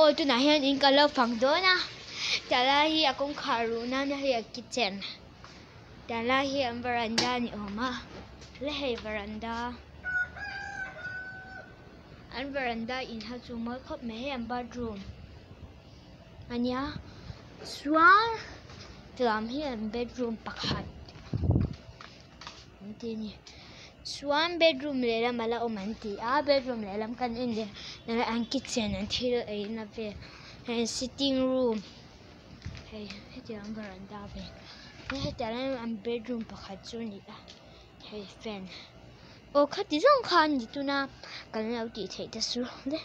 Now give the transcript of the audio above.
ô tu na hian in kala phang do na tala hi à, akong kharu na na hi à, kitchen tala hi ang veranda ni oma le hei veranda. An veranda in ha chu mai khop me he an bedroom ania suan tlam hi an bedroom pakhat antini Swan bedroom lelam mala umanti. Ah, bedroom lelam kan in there. Nala ang kitchen and here ay na pe. And sitting room. Hey, ito ang veranda pe. Na ito lang ang bedroom pakatsun nila. Hey, fan. O, kati zang kan dito na. Kalan ako di tayo tasurong deh.